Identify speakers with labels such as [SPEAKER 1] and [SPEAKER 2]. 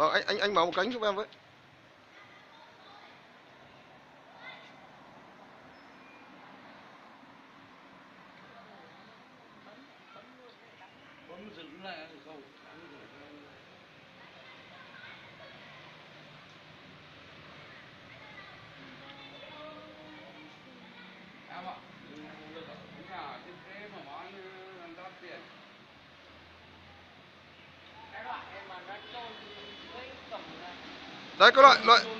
[SPEAKER 1] Vâng, anh anh anh mở một cánh giúp em với.
[SPEAKER 2] bấm giữ lại thì không
[SPEAKER 1] They got like, like